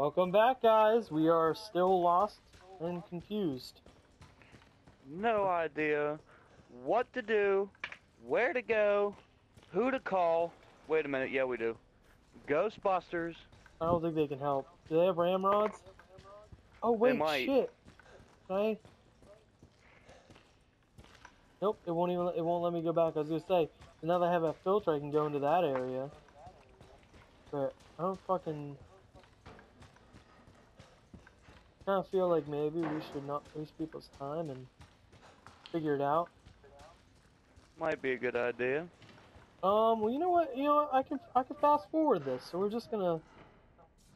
Welcome back, guys. We are still lost and confused. No idea what to do, where to go, who to call. Wait a minute, yeah we do. Ghostbusters. I don't think they can help. Do they have ramrods? Oh wait, shit. Okay. Nope, it won't even. It won't let me go back. I was gonna say, now that I have a filter, I can go into that area. But I don't fucking. Kind of feel like maybe we should not waste people's time and figure it out. Might be a good idea. Um, well, you know what? You know what? I can I can fast forward this. So we're just gonna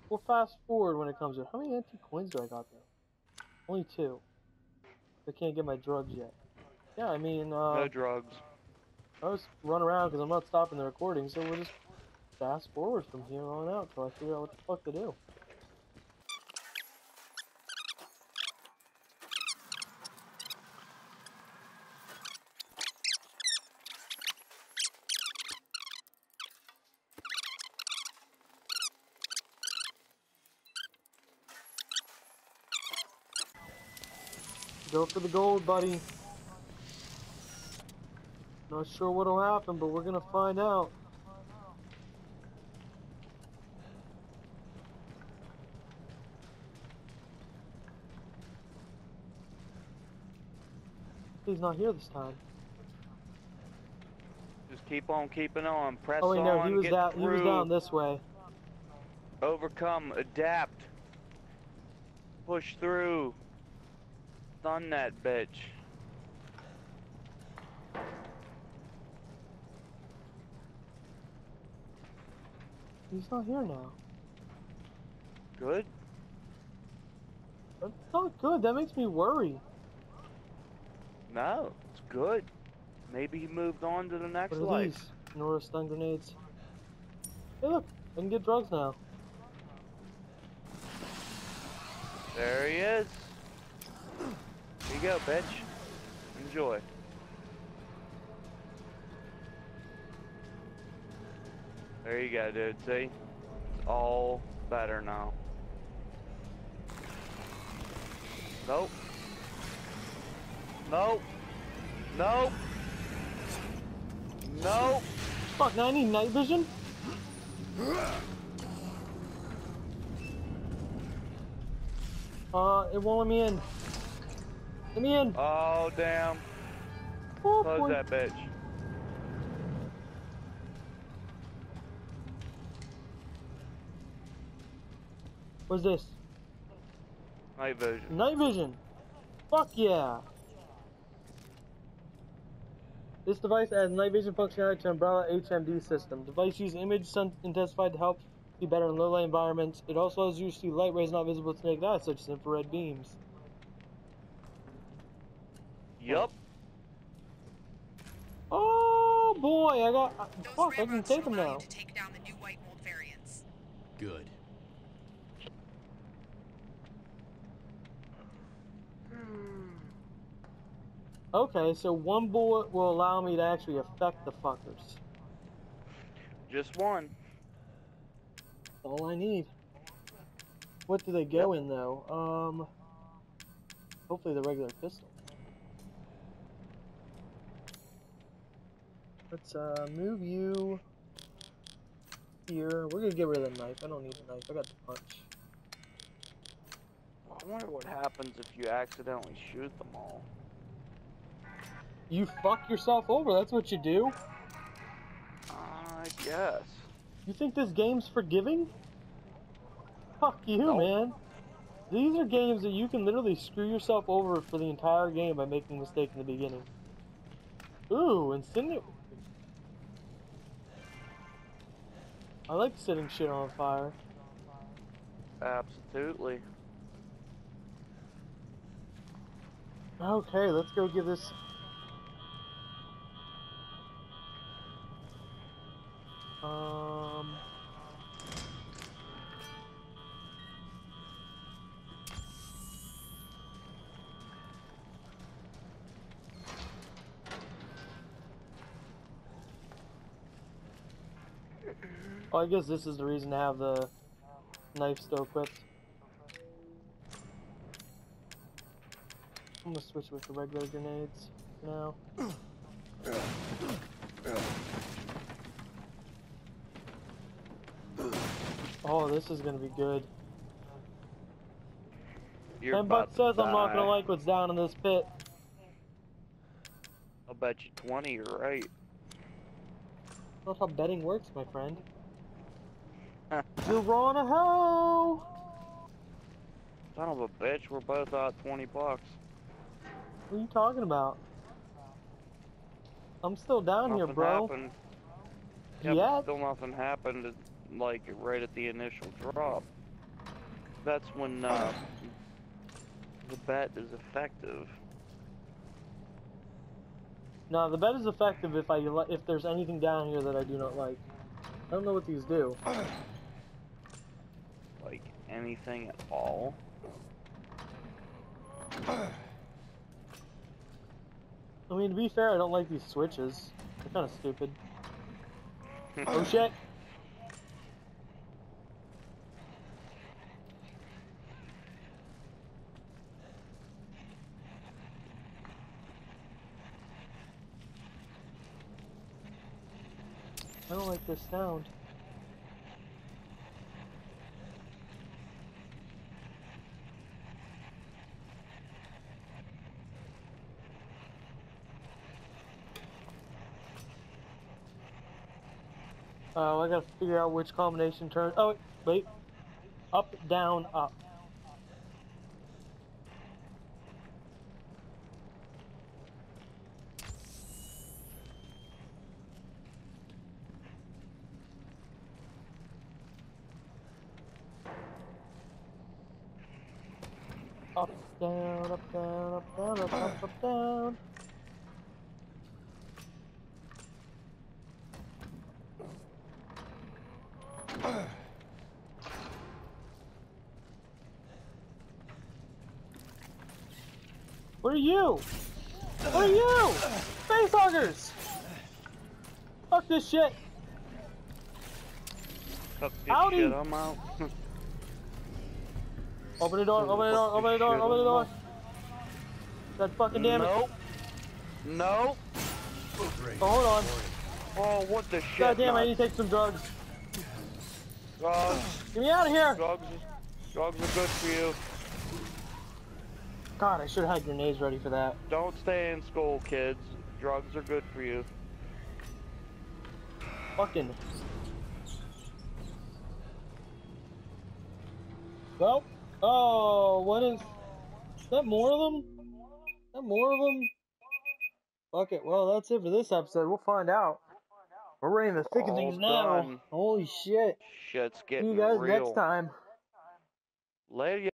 we'll fast forward when it comes to how many empty coins do I got there? Only two. I can't get my drugs yet. Yeah, I mean, uh, no drugs. I just run around because I'm not stopping the recording, so we'll just fast forward from here on out till I figure out what the fuck to do. Go for the gold, buddy. Not sure what'll happen, but we're gonna find out. He's not here this time. Just keep on keeping on. Press Oh wait, no, on. he was down. He was down this way. Overcome. Adapt. Push through. Stun that bitch. He's not here now. Good. That's not good. That makes me worry. No, it's good. Maybe he moved on to the next What are life. these? Nora stun grenades. Hey, look, I can get drugs now. There he is. Go, bitch. Enjoy. There you go, dude. See? It's all better now. Nope. Nope. Nope. Nope. Fuck, now I need night vision? Uh, it won't let me in. Let me in. Oh, damn. Oh, Close boy. that bitch. What's this? Night vision. Night vision. Fuck yeah. This device adds night vision functionality to Umbrella HMD system. Device uses image sun intensified to help see better in low light environments. It also allows you to see light rays not visible to naked eye, ah, such as infrared beams. Yup. Oh boy, I got. uh, Those Fuck, I can ramrods take them now. to take down the new white mold variants. Good. Okay, so one bullet will allow me to actually affect the fuckers. Just one. That's all I need. What do they go in though? Um, hopefully the regular pistol. Let's uh move you here. We're gonna get rid of the knife. I don't need the knife. I got the punch. I wonder what happens if you accidentally shoot them all. You fuck yourself over. That's what you do. I guess. You think this game's forgiving? Fuck you, Nope. man. These are games that you can literally screw yourself over for the entire game by making a mistake in the beginning. Ooh, incendiary. I like setting shit on fire. Absolutely. Okay, let's go give this. Um. Oh, I guess this is the reason to have the knife still equipped. I'm gonna switch with the regular grenades now. Oh, this is gonna be good. And Buck Ten bucks says I'm not gonna like what's down in this pit. I'll bet you 20 you're right. That's how betting works, my friend. You're on a hoe! Son of a bitch, we're both out 20 bucks. What are you talking about? I'm still down here, bro. happened. Yeah, still nothing happened, like, right at the initial drop. That's when, uh, the bet is effective. No, the bet is effective if I if there's anything down here that I do not like. I don't know what these do. Like, anything at all. I mean, to be fair, I don't like these switches. They're kind of stupid. Oh shit! I don't like this sound. Oh, I gotta figure out which combination turns. Oh, wait, wait. Up, down, up. Up, down, up, down, up, down, up, up, up, down. What are you? What are you? Face huggers! Fuck this shit! Fuck this Howdy. shit, I'm out. Open the door, open the door, open the door, open the door. God fucking damn it. Nope. Nope. Oh, hold on. Oh, what the shit? God damn, I need to take some drugs. Drugs, Get me out of here! drugs, drugs are good for you. God, I should have had grenades ready for that. Don't stay in school, kids. Drugs are good for you. Fucking. Well, oh, what is. Is that more of them? Is that more of them? Fuck it. Well, that's it for this episode. We'll find out. We're in the thick of things now. Holy shit. Shit's getting See you guys real. next time. Later.